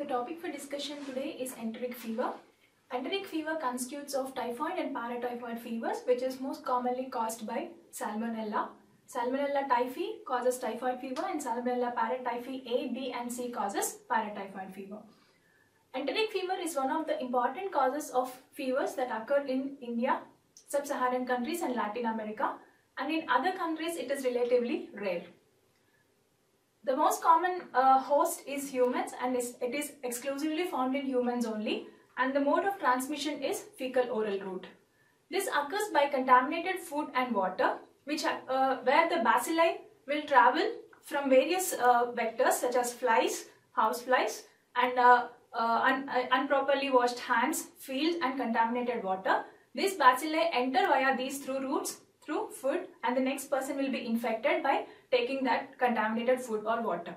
The topic for discussion today is enteric fever. Enteric fever constitutes of typhoid and paratyphoid fevers which is most commonly caused by Salmonella. Salmonella typhi causes typhoid fever and Salmonella paratyphi A, B and C causes paratyphoid fever. Enteric fever is one of the important causes of fevers that occur in India, sub-Saharan countries and Latin America and in other countries it is relatively rare. The most common uh, host is humans and it is exclusively found in humans only and the mode of transmission is fecal oral route. This occurs by contaminated food and water which uh, where the bacilli will travel from various uh, vectors such as flies, house flies and uh, uh, un improperly washed hands, field and contaminated water. These bacilli enter via these through routes through food and the next person will be infected by taking that contaminated food or water.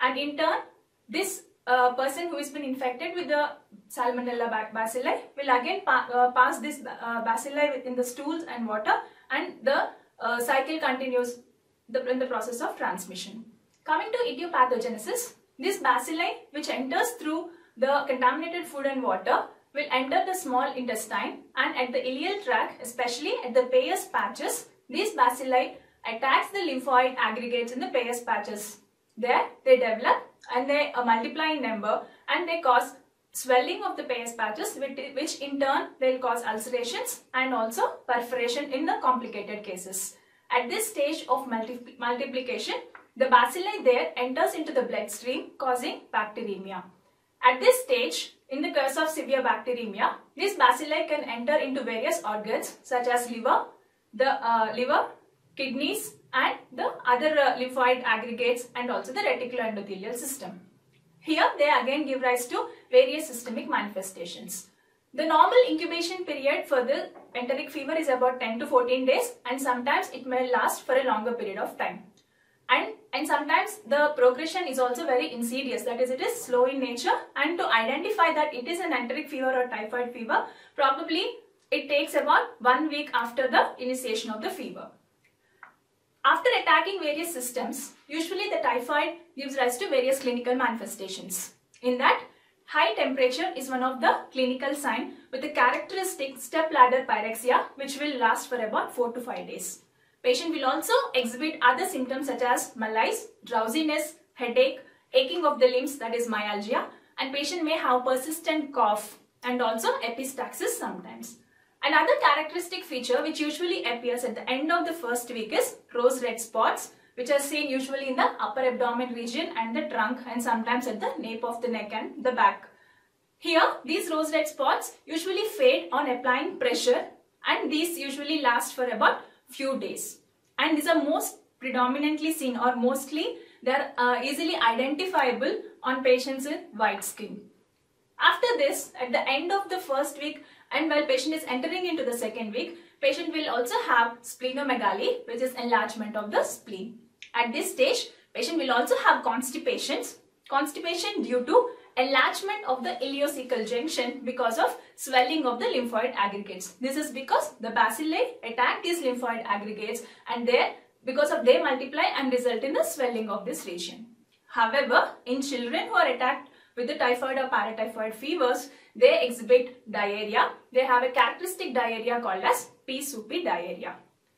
And in turn, this uh, person who has been infected with the salmonella bacilli will again pa uh, pass this uh, bacilli in the stools and water and the uh, cycle continues the, in the process of transmission. Coming to etiopathogenesis, this bacilli which enters through the contaminated food and water will enter the small intestine and at the ileal tract, especially at the Peyer's patches, these bacilli attacks the lymphoid aggregates in the Peyer's patches. There, they develop and they multiply in number and they cause swelling of the Peyer's patches which in turn will cause ulcerations and also perforation in the complicated cases. At this stage of multi multiplication, the bacilli there enters into the bloodstream causing bacteremia. At this stage, in the case of severe bacteremia, these bacilli can enter into various organs such as liver, the uh, liver, kidneys and the other uh, lymphoid aggregates and also the reticuloendothelial system. Here they again give rise to various systemic manifestations. The normal incubation period for the enteric fever is about 10 to 14 days and sometimes it may last for a longer period of time. And, and sometimes the progression is also very insidious that is it is slow in nature and to identify that it is an enteric fever or typhoid fever probably it takes about one week after the initiation of the fever. After attacking various systems, usually the typhoid gives rise to various clinical manifestations. In that, high temperature is one of the clinical sign with a characteristic step-ladder pyrexia which will last for about 4 to 5 days. Patient will also exhibit other symptoms such as malaise, drowsiness, headache, aching of the limbs that is myalgia and patient may have persistent cough and also epistaxis sometimes. Another characteristic feature which usually appears at the end of the first week is rose red spots which are seen usually in the upper abdomen region and the trunk and sometimes at the nape of the neck and the back. Here these rose red spots usually fade on applying pressure and these usually last for about few days and these are most predominantly seen or mostly they are uh, easily identifiable on patients with white skin. After this, at the end of the first week and while patient is entering into the second week, patient will also have splenomegaly which is enlargement of the spleen. At this stage, patient will also have constipations, constipation due to enlargement of the ileocecal junction because of swelling of the lymphoid aggregates. This is because the bacilli attack these lymphoid aggregates and they because of they multiply and result in the swelling of this region. However, in children who are attacked with the typhoid or paratyphoid fevers, they exhibit diarrhea. They have a characteristic diarrhea called as pea-soupy diarrhea.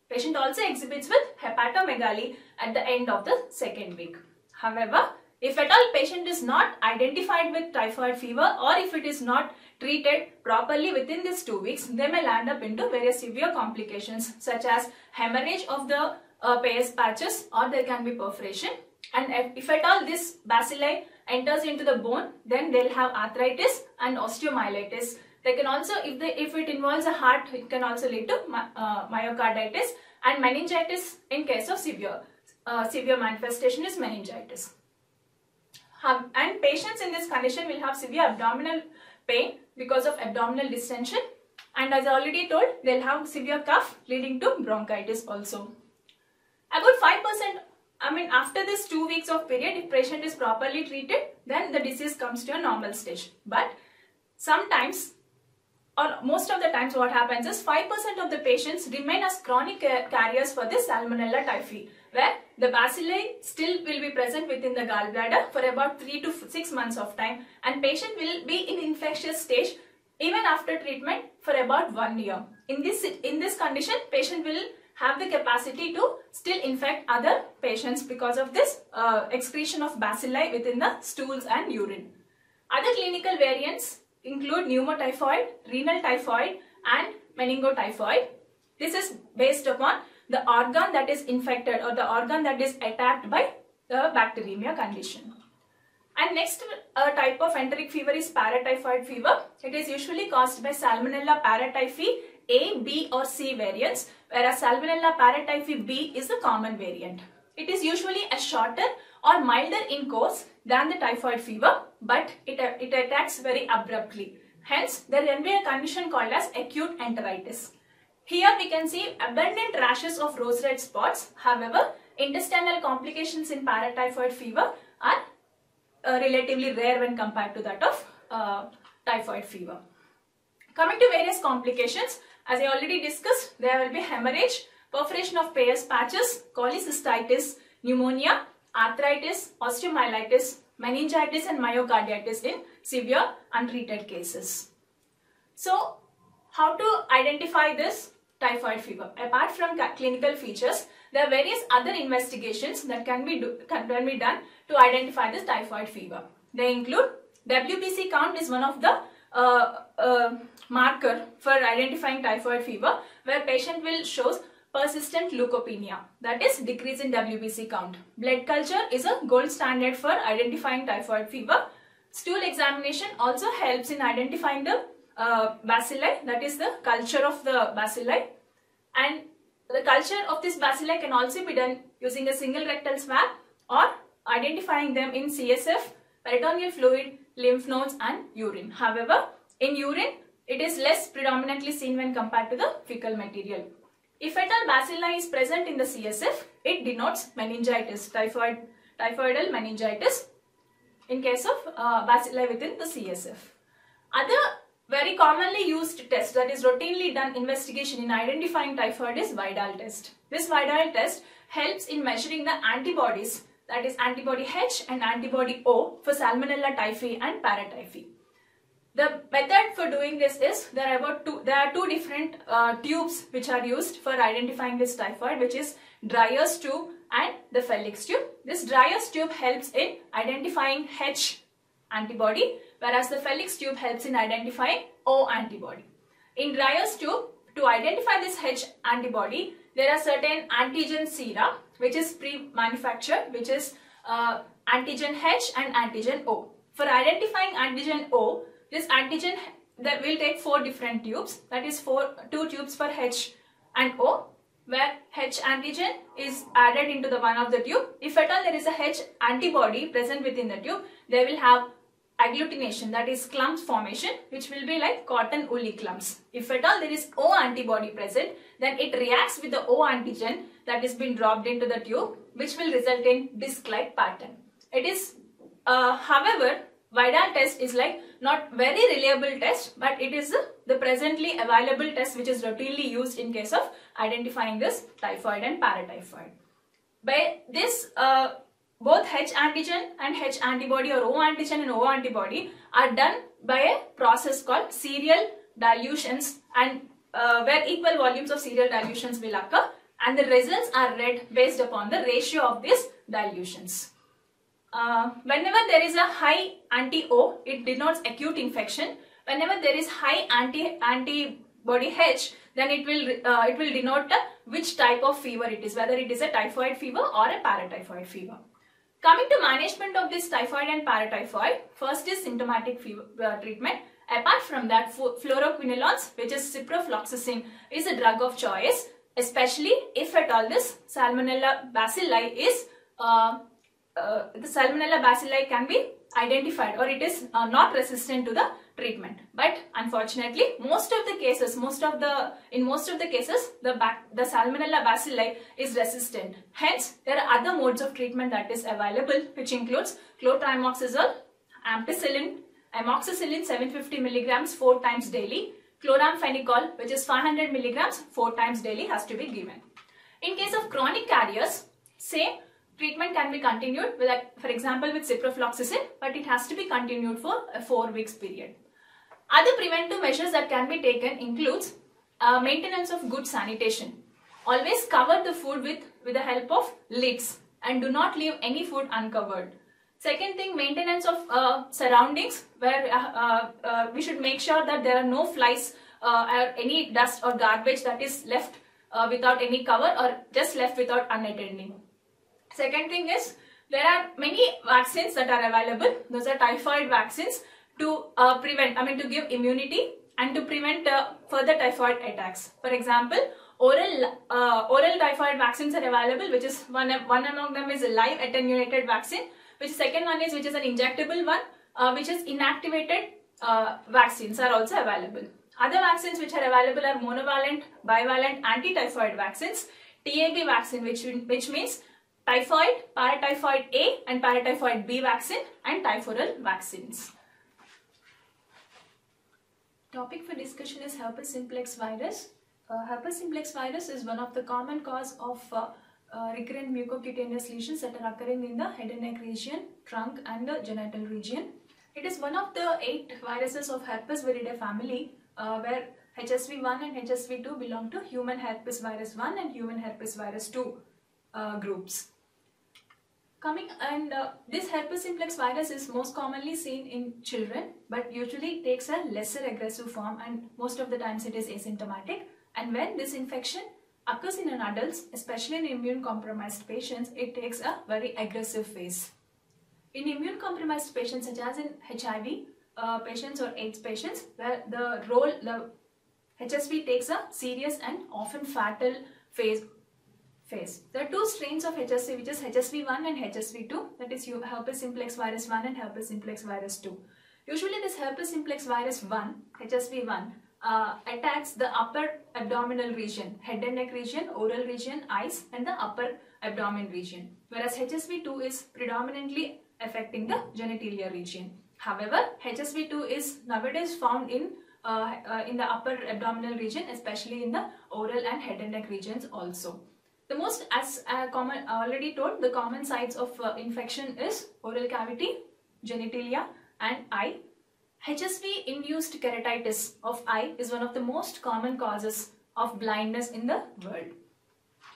Patient also exhibits with hepatomegaly at the end of the second week. However, if at all patient is not identified with typhoid fever or if it is not treated properly within these two weeks, they may land up into various severe complications such as hemorrhage of the uh, patches or there can be perforation. And if, at all this bacilli enters into the bone, then they'll have arthritis and osteomyelitis. They can also, if, they, if it involves a heart, it can also lead to uh, myocarditis and meningitis in case of severe, uh, severe manifestation is meningitis have, and patients in this condition will have severe abdominal pain because of abdominal distension and as I already told they'll have severe cough leading to bronchitis also. About 5% I mean after this 2 weeks of period if patient is properly treated then the disease comes to a normal stage but sometimes or most of the times what happens is 5% of the patients remain as chronic carriers for this salmonella typhi where the bacilli still will be present within the gallbladder for about 3 to 6 months of time and patient will be in infectious stage even after treatment for about 1 year. In this, in this condition, patient will have the capacity to still infect other patients because of this uh, excretion of bacilli within the stools and urine. Other clinical variants include pneumotyphoid, renal typhoid and meningotyphoid. This is based upon the organ that is infected or the organ that is attacked by the bacteremia condition. And next uh, type of enteric fever is paratyphoid fever. It is usually caused by Salmonella paratyphi A, B or C variants whereas Salmonella paratyphi B is the common variant. It is usually a shorter or milder in course than the typhoid fever but it, it attacks very abruptly. Hence, there can be a condition called as acute enteritis. Here we can see abundant rashes of rose red spots. However, intestinal complications in paratyphoid fever are uh, relatively rare when compared to that of uh, typhoid fever. Coming to various complications, as I already discussed, there will be hemorrhage, perforation of Peyer's patches, cholecystitis, pneumonia, arthritis, osteomyelitis, meningitis and myocarditis in severe untreated cases. So, how to identify this typhoid fever? Apart from clinical features, there are various other investigations that can be, do, can, can be done to identify this typhoid fever. They include WBC count is one of the uh, uh, marker for identifying typhoid fever where patient will shows persistent leukopenia that is decrease in WBC count. Blood culture is a gold standard for identifying typhoid fever. Stool examination also helps in identifying the uh, bacilli that is the culture of the bacilli and the culture of this bacilli can also be done using a single rectal swab or identifying them in CSF, peritoneal fluid, lymph nodes and urine. However, in urine, it is less predominantly seen when compared to the fecal material. If at all bacilli is present in the CSF, it denotes meningitis, typhoid, typhoidal meningitis in case of uh, bacilli within the CSF. Other very commonly used test that is routinely done investigation in identifying typhoid is Vidal test. This Vidal test helps in measuring the antibodies that is antibody H and antibody O for Salmonella typhi and paratyphi. The method for doing this is there are about two there are two different uh, tubes which are used for identifying this typhoid which is Dreyer's tube and the Felix tube. This Dreyer's tube helps in identifying H antibody whereas the Felix tube helps in identifying O antibody. In Dreyer's tube, to identify this H antibody, there are certain antigen sera which is pre-manufactured which is uh, antigen H and antigen O. For identifying antigen O, this antigen that will take four different tubes that is four two tubes for H and O where H antigen is added into the one of the tube. If at all there is a H antibody present within the tube, they will have agglutination that is clumps formation which will be like cotton woolly clumps. If at all there is O antibody present then it reacts with the O antigen that is being dropped into the tube which will result in disc-like pattern. It is uh, however Vidal test is like not very reliable test but it is the presently available test which is routinely used in case of identifying this typhoid and paratyphoid. By this uh, both H antigen and H antibody or O antigen and O antibody are done by a process called serial dilutions and uh, where equal volumes of serial dilutions will occur and the results are read based upon the ratio of these dilutions. Uh, whenever there is a high anti-O, it denotes acute infection. Whenever there is high anti antibody H, then it will uh, it will denote which type of fever it is, whether it is a typhoid fever or a paratyphoid fever. Coming to management of this typhoid and paratyphoid, first is symptomatic fever uh, treatment. Apart from that, fluoroquinolones, which is ciprofloxacin, is a drug of choice, especially if at all this Salmonella bacilli is, uh, uh, the Salmonella bacilli can be identified or it is uh, not resistant to the treatment. But unfortunately, most of the cases, most of the, in most of the cases, the, bac the Salmonella bacilli is resistant. Hence, there are other modes of treatment that is available, which includes chlorotrimmoxazole, ampicillin, amoxicillin 750 milligrams 4 times daily, chloramphenicol, which is 500 milligrams 4 times daily has to be given. In case of chronic carriers, same treatment can be continued with, for example, with ciprofloxacin, but it has to be continued for a four weeks period. Other preventive measures that can be taken includes uh, maintenance of good sanitation. Always cover the food with, with the help of lids and do not leave any food uncovered. Second thing, maintenance of uh, surroundings where uh, uh, uh we should make sure that there are no flies uh, or any dust or garbage that is left without any cover or just left without unattending. Second thing is there are many vaccines that are available. Those are typhoid vaccines to uh, prevent, I mean to give immunity and to prevent uh, further typhoid attacks. For example, oral uh, oral typhoid vaccines are available which is one, one among them is a live attenuated vaccine which second one is which is an injectable one uh, which is inactivated uh, vaccines are also available. Other vaccines which are available are monovalent, bivalent, anti-typhoid vaccines, TAB vaccine which, which means typhoid, paratyphoid A and paratyphoid B vaccine and typhoid vaccines. Topic for discussion is herpes simplex virus. Uh, herpes simplex virus is one of the common cause of uh, uh, recurrent mucocutaneous lesions that are occurring in the head and neck region, trunk and the genital region. It is one of the eight viruses of herpes viridae family uh, where HSV1 and HSV2 belong to human herpes virus 1 and human herpes virus 2 uh, groups. Coming and uh, this herpes simplex virus is most commonly seen in children but usually takes a lesser aggressive form and most of the times it is asymptomatic and when this infection occurs in an adults especially in immune compromised patients it takes a very aggressive phase. In immune compromised patients such as in HIV uh, patients or AIDS patients where the role the HSV takes a serious and often fatal phase phase. There are two strains of HSV which is HSV1 and HSV2 that is herpes simplex virus 1 and herpes simplex virus 2. Usually this herpes simplex virus 1, HSV1 uh, attacks the upper abdominal region, head and neck region, oral region, eyes and the upper abdomen region. Whereas HSV2 is predominantly affecting the genitalia region. However, HSV2 is nowadays found in uh, uh, in the upper abdominal region, especially in the oral and head and neck regions also. The most, as uh, common, already told, the common sites of uh, infection is oral cavity, genitalia and eye. HSV-induced keratitis of eye is one of the most common causes of blindness in the world.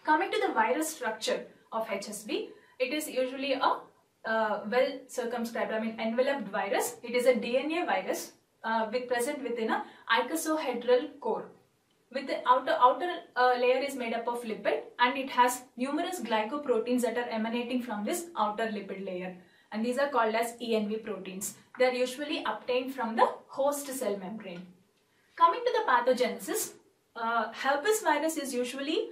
Coming to the virus structure of HSV, it is usually a uh, well circumscribed, I mean enveloped virus. It is a DNA virus uh, with present within a icosahedral core with the outer outer uh, layer is made up of lipid and it has numerous glycoproteins that are emanating from this outer lipid layer and these are called as ENV proteins. They are usually obtained from the host cell membrane. Coming to the pathogenesis, uh, herpes virus is usually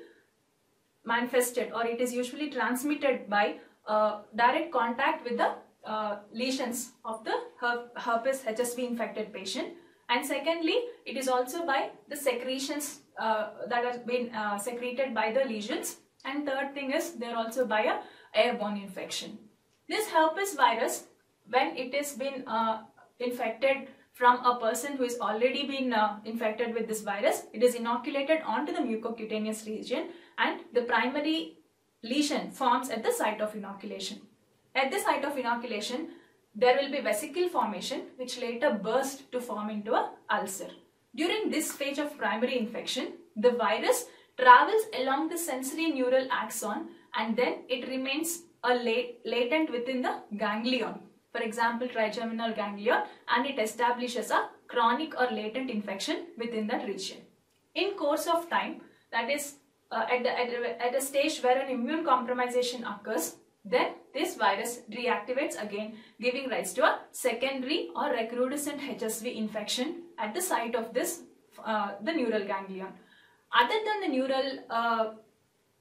manifested or it is usually transmitted by uh, direct contact with the uh, lesions of the herpes HSV infected patient and secondly it is also by the secretions uh, that have been uh, secreted by the lesions and third thing is they are also by a airborne infection. This herpes virus when it has been uh, infected from a person who is already been uh, infected with this virus, it is inoculated onto the mucocutaneous region and the primary lesion forms at the site of inoculation. At the site of inoculation, there will be vesicle formation which later burst to form into a ulcer. During this stage of primary infection, the virus travels along the sensory neural axon and then it remains a latent within the ganglion. For example, trigeminal ganglion and it establishes a chronic or latent infection within that region. In course of time, that is uh, at, the, at, at a stage where an immune compromisation occurs, then this virus reactivates again giving rise to a secondary or recrudescent HSV infection at the site of this uh, the neural ganglion. Other than the neural uh,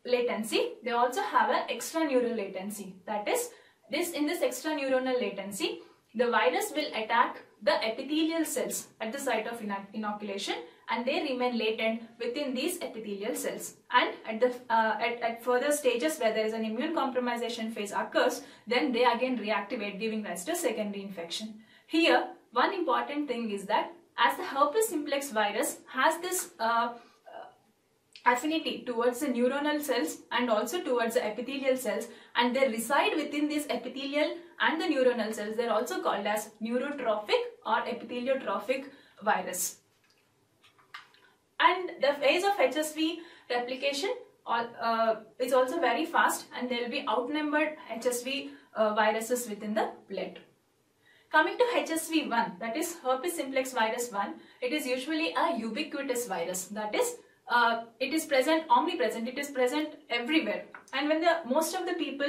latency, they also have an extraneural latency. That is, this in this extra extraneuronal latency, the virus will attack the epithelial cells at the site of inoculation and they remain latent within these epithelial cells. And at, the, uh, at, at further stages where there is an immune compromisation phase occurs, then they again reactivate giving rise to secondary infection. Here, one important thing is that as the herpes simplex virus has this uh, uh affinity towards the neuronal cells and also towards the epithelial cells and they reside within this epithelial and the neuronal cells. They're also called as neurotrophic or epitheliotrophic virus. And the phase of HSV replication uh, is also very fast and there will be outnumbered HSV uh, viruses within the blood. Coming to HSV1 that is herpes simplex virus 1 it is usually a ubiquitous virus. That is uh, it is present omnipresent it is present everywhere. And when the most of the people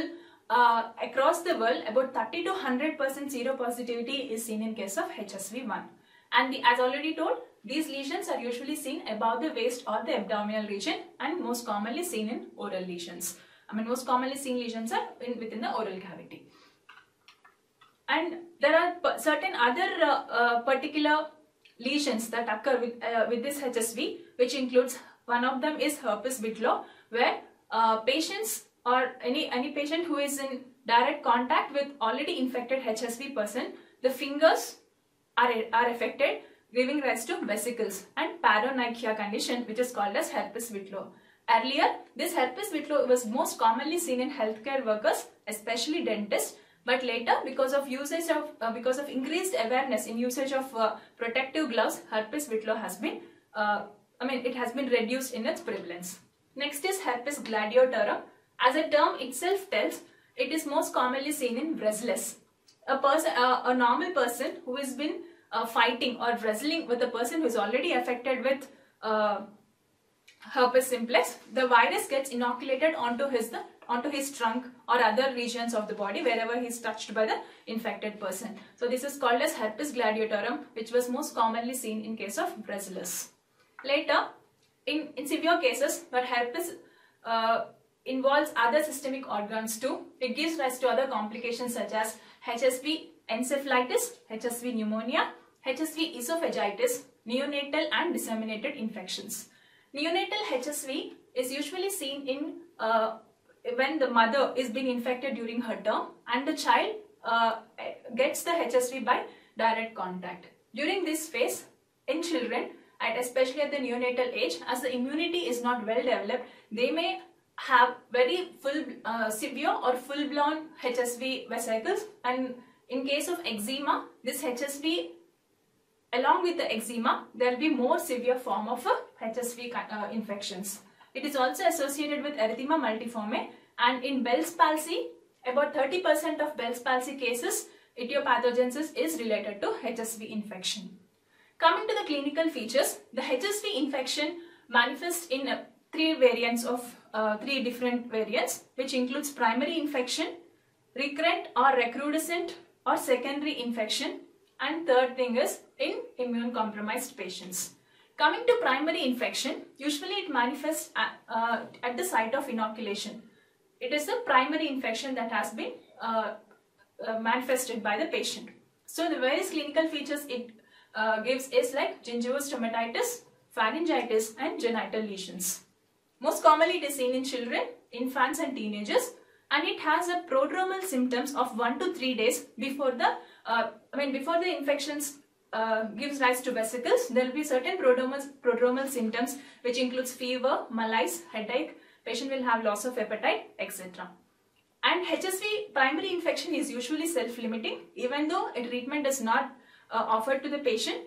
uh, across the world about 30 to 100 percent seropositivity is seen in case of HSV1 and the, as already told these lesions are usually seen above the waist or the abdominal region and most commonly seen in oral lesions. I mean most commonly seen lesions are in, within the oral cavity. And there are certain other uh, uh, particular lesions that occur with, uh, with this HSV which includes one of them is herpes Whitlow where uh, patients or any, any patient who is in direct contact with already infected HSV person, the fingers are, are affected giving rise to vesicles and paronychia condition which is called as herpes Whitlow. Earlier, this herpes Whitlow was most commonly seen in healthcare workers, especially dentists, but later because of usage of uh, because of increased awareness in usage of uh, protective gloves, herpes Whitlow has been uh, I mean it has been reduced in its prevalence. Next is herpes gladiatorum. As a term itself tells, it is most commonly seen in wrestlers. A person, uh, a normal person who has been uh, fighting or wrestling with a person who is already affected with uh, herpes simplex, the virus gets inoculated onto his the onto his trunk or other regions of the body wherever he is touched by the infected person. So this is called as herpes gladiatorum which was most commonly seen in case of wrestlers. Later, in, in severe cases where herpes uh, involves other systemic organs too, it gives rise to other complications such as HSV encephalitis, HSV pneumonia, HSV esophagitis, neonatal and disseminated infections. Neonatal HSV is usually seen in uh, when the mother is being infected during her term and the child uh, gets the HSV by direct contact. During this phase, in children, and especially at the neonatal age, as the immunity is not well developed, they may have very full, uh, severe or full-blown HSV vesicles and in case of eczema, this HSV along with the eczema, there will be more severe form of uh, HSV uh, infections. It is also associated with erythema multiforme and in Bell's palsy, about 30% of Bell's palsy cases, etiopathogenesis is related to HSV infection. Coming to the clinical features, the HSV infection manifests in uh, three variants of uh, three different variants which includes primary infection, recurrent or recrudescent or secondary infection and third thing is in immune compromised patients. Coming to primary infection, usually it manifests at, uh, at the site of inoculation. It is the primary infection that has been uh, uh, manifested by the patient. So the various clinical features it uh, gives is like gingivostomatitis, pharyngitis and genital lesions. Most commonly it is seen in children, infants and teenagers and it has a prodromal symptoms of 1 to 3 days before the uh, I mean before the infections uh, gives rise to vesicles there will be certain prodromal, prodromal symptoms which includes fever, malaise, headache, patient will have loss of appetite etc. And HSV primary infection is usually self-limiting even though a treatment is not uh, offered to the patient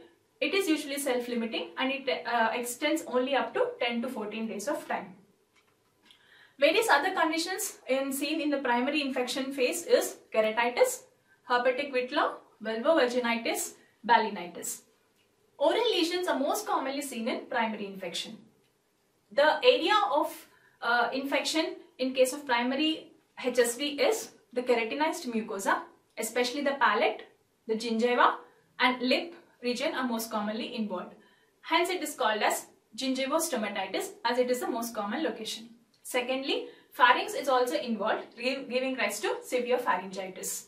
it is usually self-limiting and it uh, extends only up to 10 to 14 days of time. Various other conditions in, seen in the primary infection phase is keratitis, herpetic Whitlow, vulvovaginitis, balanitis. Oral lesions are most commonly seen in primary infection. The area of uh, infection in case of primary HSV is the keratinized mucosa, especially the palate, the gingiva and lip region are most commonly involved. Hence it is called as gingivostomatitis as it is the most common location. Secondly, pharynx is also involved, giving rise to severe pharyngitis.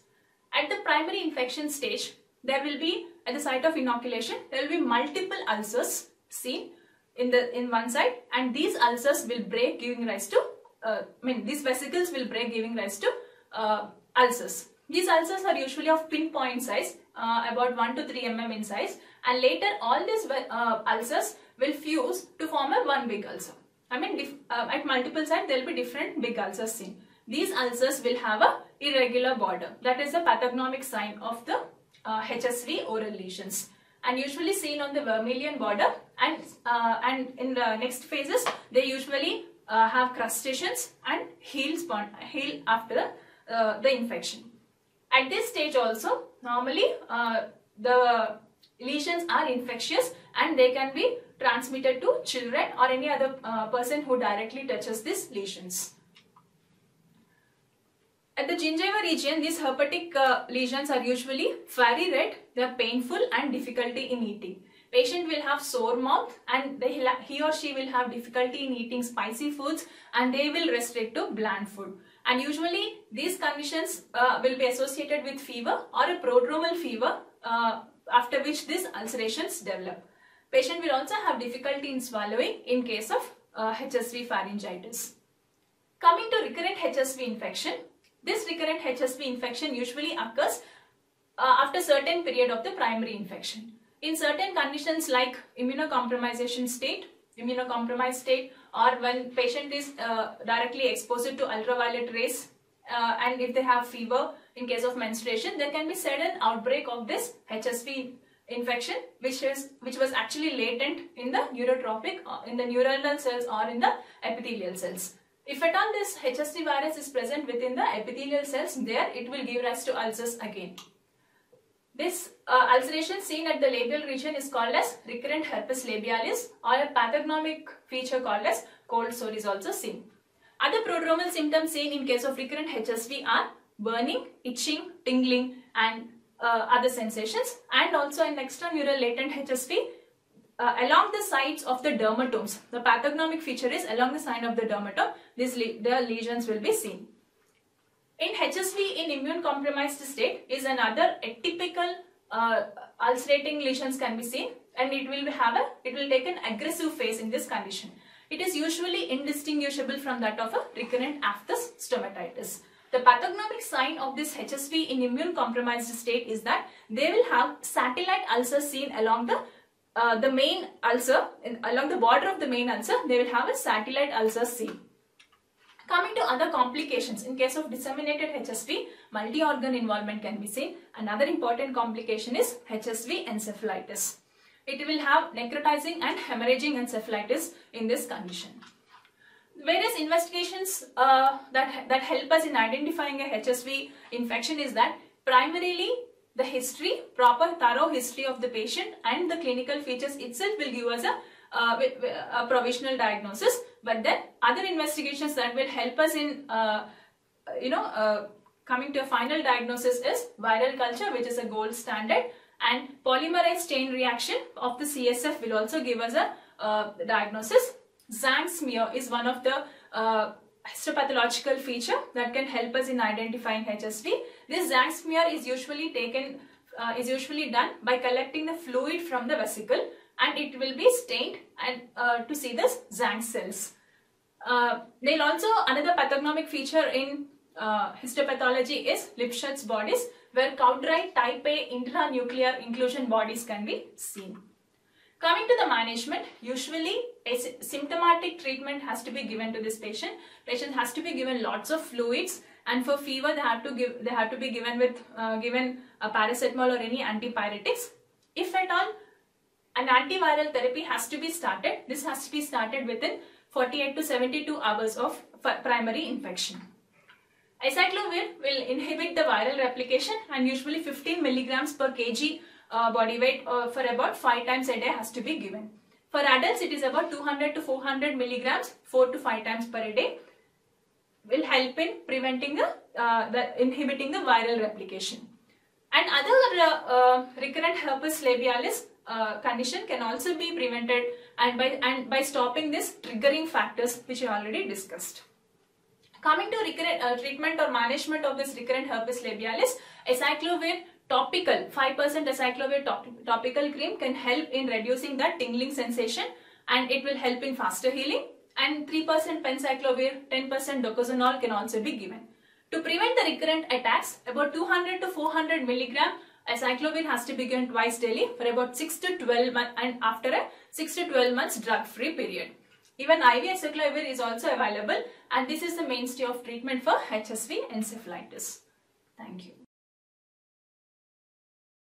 At the primary infection stage, there will be, at the site of inoculation, there will be multiple ulcers seen in the in one side and these ulcers will break giving rise to, uh, I mean these vesicles will break giving rise to uh, ulcers. These ulcers are usually of pinpoint size, uh, about 1 to 3 mm in size and later all these uh, ulcers will fuse to form a one big ulcer I mean uh, at multiple sites there will be different big ulcers seen. These ulcers will have a irregular border. That is the pathognomic sign of the uh, HSV oral lesions and usually seen on the vermilion border and uh, and in the next phases they usually uh, have crustaceans and heal, heal after the, uh, the infection. At this stage also normally uh, the lesions are infectious and they can be transmitted to children or any other uh, person who directly touches these lesions. At the gingiva region, these herpetic uh, lesions are usually fiery red, they are painful and difficulty in eating. Patient will have sore mouth and they, he or she will have difficulty in eating spicy foods and they will restrict to bland food. And usually these conditions uh, will be associated with fever or a prodromal fever uh, after which these ulcerations develop. Patient will also have difficulty in swallowing in case of uh, HSV pharyngitis. Coming to recurrent HSV infection, this recurrent HSV infection usually occurs uh, after certain period of the primary infection. In certain conditions like immunocompromisation state, immunocompromised state or when patient is uh, directly exposed to ultraviolet rays uh, and if they have fever in case of menstruation, there can be sudden outbreak of this HSV infection which is which was actually latent in the neurotrophic uh, in the neuronal cells or in the epithelial cells. If at all this HSV virus is present within the epithelial cells, there it will give rise to ulcers again. This uh, ulceration seen at the labial region is called as recurrent herpes labialis or a pathognomic feature called as cold sore is also seen. Other prodromal symptoms seen in case of recurrent HSV are burning, itching, tingling and uh, other sensations and also an extraneural latent HSV uh, along the sides of the dermatomes. The pathognomic feature is along the side of the dermatome, these le the lesions will be seen. In HSV in immune compromised state is another atypical uh, ulcerating lesions can be seen and it will have a, it will take an aggressive phase in this condition. It is usually indistinguishable from that of a recurrent aphthous stomatitis. The pathognomic sign of this HSV in immune compromised state is that they will have satellite ulcers seen along the uh, the main ulcer, in, along the border of the main ulcer, they will have a satellite ulcer seen. Coming to other complications, in case of disseminated HSV, multi-organ involvement can be seen. Another important complication is HSV encephalitis. It will have necrotizing and hemorrhaging encephalitis in this condition. Various investigations uh, that, that help us in identifying a HSV infection is that primarily the history, proper thorough history of the patient and the clinical features itself will give us a, uh, a provisional diagnosis. But then other investigations that will help us in, uh, you know, uh, coming to a final diagnosis is viral culture which is a gold standard and polymerase chain reaction of the CSF will also give us a uh, diagnosis. Tzanck smear is one of the uh, histopathological feature that can help us in identifying HSV. This Tzanck smear is usually taken, uh, is usually done by collecting the fluid from the vesicle and it will be stained and uh, to see the Tzanck cells. Uh, also, another pathognomic feature in uh, histopathology is Lipschutz bodies where Cowdry type A intranuclear inclusion bodies can be seen. Coming to the management, usually a symptomatic treatment has to be given to this patient. Patient has to be given lots of fluids and for fever they have to give they have to be given with uh, given a paracetamol or any antipyretics. If at all an antiviral therapy has to be started, this has to be started within 48 to 72 hours of primary infection. Acyclovir will inhibit the viral replication and usually 15 milligrams per kg uh, body weight uh, for about 5 times a day has to be given. For adults, it is about 200 to 400 milligrams 4 to 5 times per day will help in preventing the, uh, the inhibiting the viral replication. And other uh, uh, recurrent herpes labialis uh, condition can also be prevented and by and by stopping this triggering factors which we already discussed. Coming to recurrent treatment or management of this recurrent herpes labialis, acyclovir topical 5% acyclovir top, topical cream can help in reducing that tingling sensation and it will help in faster healing and 3% penciclovir 10% docosanol can also be given. To prevent the recurrent attacks about 200 to 400 milligram acyclovir has to be given twice daily for about 6 to 12 months and after a 6 to 12 months drug free period. Even IV acyclovir is also available and this is the mainstay of treatment for HSV encephalitis. Thank you.